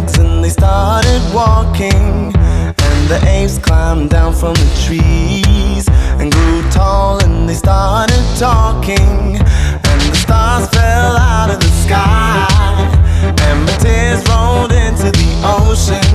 legs and they started walking. And the apes climbed down from the trees And grew tall and they started talking. And the stars fell out of the sky And my tears rolled into the ocean.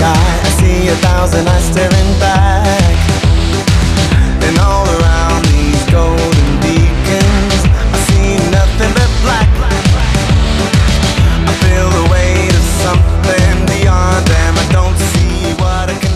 sky. I see a thousand eyes staring back. And all around these golden beacons I see nothing but black. I feel the weight of something beyond them. I don't see what I can